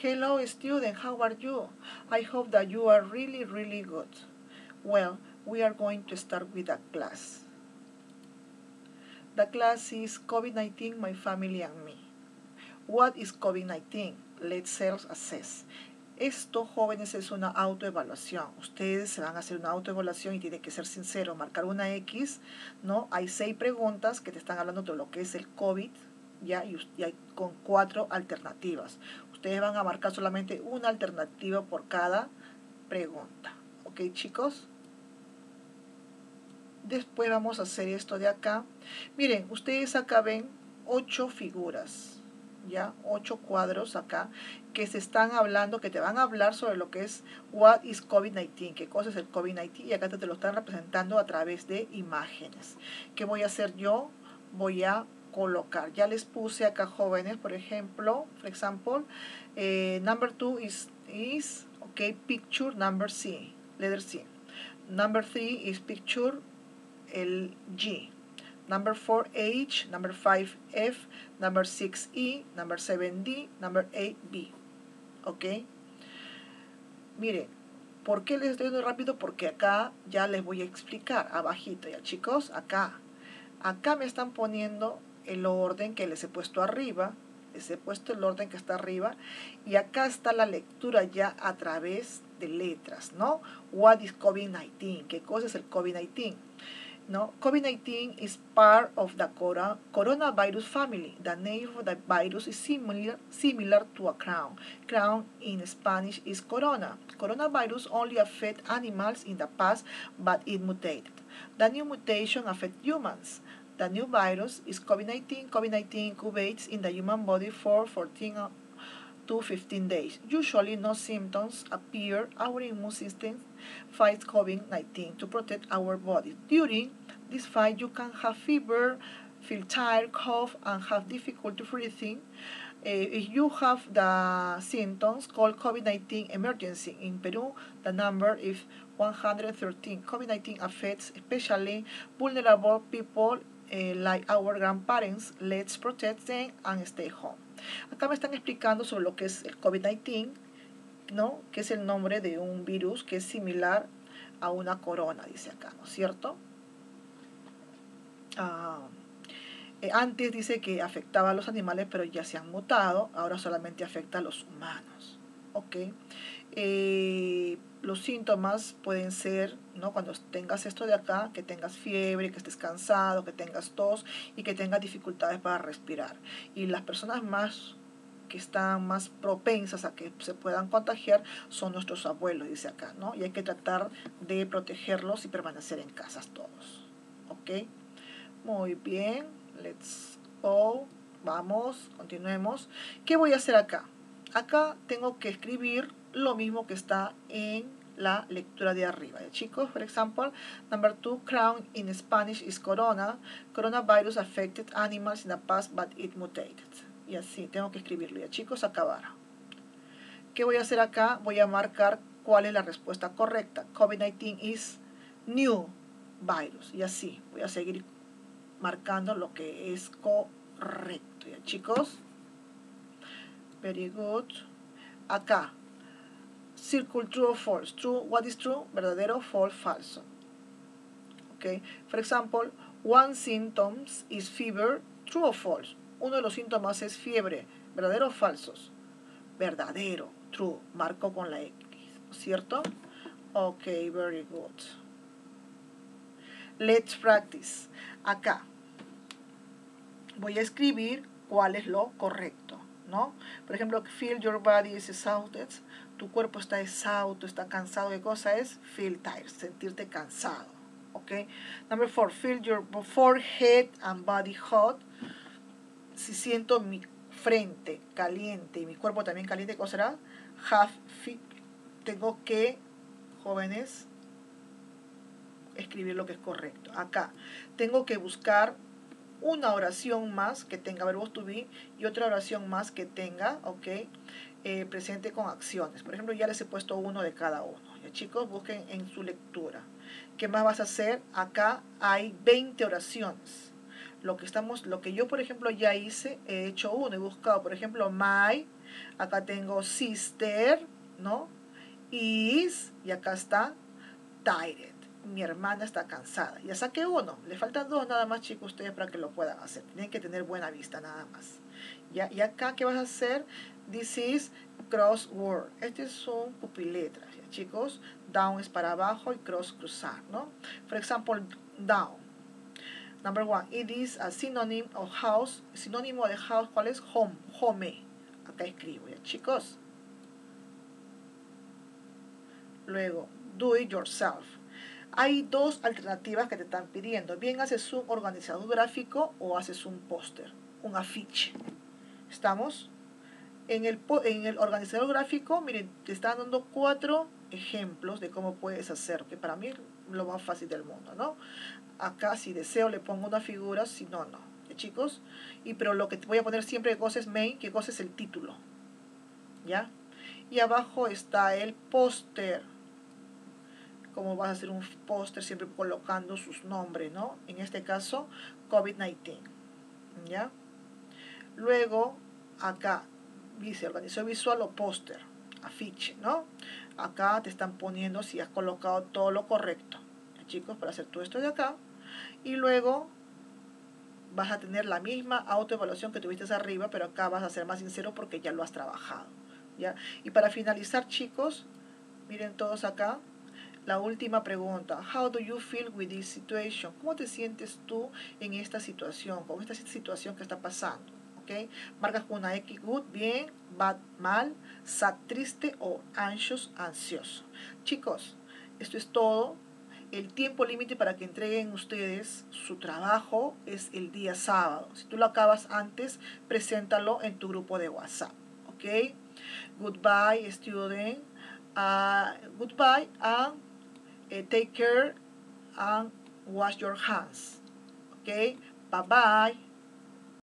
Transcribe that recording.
Hello, student. How are you? I hope that you are really, really good. Well, we are going to start with a class. The class is COVID-19, my family and me. What is COVID-19? Let's self-assess. Esto, jóvenes, es una autoevaluación. Ustedes se van a hacer una autoevaluación y tienen que ser sinceros, marcar una X, ¿no? Hay seis preguntas que te están hablando de lo que es el COVID, ¿ya? Y, y hay con cuatro alternativas. Ustedes van a marcar solamente una alternativa por cada pregunta. ¿Ok, chicos? Después vamos a hacer esto de acá. Miren, ustedes acá ven ocho figuras ya ocho cuadros acá que se están hablando, que te van a hablar sobre lo que es what is COVID-19, qué cosa es el COVID-19 y acá te, lo están representando a través de imágenes. ¿Qué voy a hacer yo? Voy a colocar. Ya les puse acá jóvenes, por ejemplo, for example, eh, number two is, is, okay, picture number C, letter C. Number three is picture el G. Number 4, H. Number 5, F. Number 6, E. Number 7, D. Number 8, B. ¿Ok? Miren, ¿por qué les estoy dando rápido? Porque acá ya les voy a explicar, abajito ya chicos, acá. Acá me están poniendo el orden que les he puesto arriba, les he puesto el orden que está arriba, y acá está la lectura ya a través de letras, ¿no? What is COVID-19? ¿Qué cosa es el COVID-19? No, COVID-19 is part of the coronavirus family. The name of the virus is similar, similar to a crown. Crown in Spanish is corona. Coronavirus only affect animals in the past, but it mutated. The new mutation affect humans. The new virus is COVID-19. COVID-19 incubates in the human body for 14 to 15 days. Usually no symptoms appear. Our immune system fights COVID-19 to protect our body. During this fight, you can have fever, feel tired, cough, and have difficulty breathing. Uh, if you have the symptoms, call COVID-19 emergency. In Peru, the number is 113. COVID-19 affects especially vulnerable people uh, like our grandparents. Let's protect them and stay home. Acá me están explicando sobre lo que es el COVID-19, ¿no? Que es el nombre de un virus que es similar a una corona, dice acá, ¿no es cierto? Ah, eh, antes dice que afectaba a los animales, pero ya se han mutado, ahora solamente afecta a los humanos. ¿Ok? Eh, los síntomas pueden ser, ¿no? Cuando tengas esto de acá, que tengas fiebre, que estés cansado, que tengas tos y que tengas dificultades para respirar. Y las personas más que están más propensas a que se puedan contagiar son nuestros abuelos, dice acá, ¿no? Y hay que tratar de protegerlos y permanecer en casas todos. ¿Ok? Muy bien, let's go. Vamos, continuemos. ¿Qué voy a hacer acá? Acá tengo que escribir lo mismo que está en la lectura de arriba. Chicos, por ejemplo, number two, crown in Spanish is corona. Coronavirus affected animals in the past, but it mutated. Y así, tengo que escribirlo. Ya chicos, acabar. ¿Qué voy a hacer acá? Voy a marcar cuál es la respuesta correcta. COVID-19 is new virus. Y así, voy a seguir marcando lo que es correcto. ¿Ya chicos? Very good. Acá, circle true or false. True, what is true? Verdadero, false, falso. Okay. For example, one symptoms is fever. True or false? Uno de los síntomas es fiebre. ¿Verdadero o falsos? Verdadero. True. Marco con la X. ¿Cierto? Ok, very good. Let's practice. Acá voy a escribir cuál es lo correcto, ¿no? Por ejemplo, feel your body is exhausted. Tu cuerpo está exhausto, está cansado. ¿Qué cosa es? Feel tired, sentirte cansado. ¿Ok? Number four, feel your forehead and body hot. Si siento mi frente caliente y mi cuerpo también caliente, ¿qué será? Have Tengo que, jóvenes, escribir lo que es correcto. Acá, tengo que buscar una oración más que tenga verbos to be y otra oración más que tenga, ok, eh, presente con acciones. Por ejemplo, ya les he puesto uno de cada uno. Ya chicos, busquen en su lectura. ¿Qué más vas a hacer? Acá hay 20 oraciones. Lo que estamos, lo que yo por ejemplo ya hice, he hecho uno, he buscado, por ejemplo, my, Acá tengo sister, ¿no? Is, y acá está tired. Mi hermana está cansada. Ya saqué uno. Le faltan dos nada más, chicos, ustedes para que lo puedan hacer. Tienen que tener buena vista nada más. ¿Ya? Y acá, ¿qué vas a hacer? This is crossword. Este es un pupiletras, ¿ya, chicos? Down es para abajo y cross cruzar, ¿no? For example, down. Number one, it is a synonym of house. Sinónimo de house, ¿cuál es? Home, home. Acá escribo, ¿ya, chicos? Luego, do it yourself. Hay dos alternativas que te están pidiendo. Bien haces un organizador gráfico o haces un póster, un afiche. ¿Estamos? En el, en el organizador gráfico, miren, te están dando cuatro ejemplos de cómo puedes hacer, que para mí es lo más fácil del mundo, ¿no? Acá si deseo le pongo una figura, si no, no. ¿Ya, chicos? Y pero lo que te voy a poner siempre de cosa es main, que cosa es el título. ¿Ya? Y abajo está el póster cómo vas a hacer un póster siempre colocando sus nombres, ¿no? En este caso, COVID-19, ¿ya? Luego, acá dice organización visual o póster, afiche, ¿no? Acá te están poniendo si has colocado todo lo correcto, chicos, para hacer todo esto de acá. Y luego vas a tener la misma autoevaluación que tuviste arriba, pero acá vas a ser más sincero porque ya lo has trabajado, ¿ya? Y para finalizar, chicos, miren todos acá, la última pregunta, how do you feel with this situation? ¿Cómo te sientes tú en esta situación, con esta situación que está pasando? ¿Ok? Marcas con una X good, bien, bad, mal, sad, triste o anxious, ansioso. Chicos, esto es todo. El tiempo límite para que entreguen ustedes su trabajo es el día sábado. Si tú lo acabas antes, preséntalo en tu grupo de WhatsApp. ¿Ok? Goodbye, student. Uh, goodbye and uh, take care and wash your hands. Okay? Bye bye.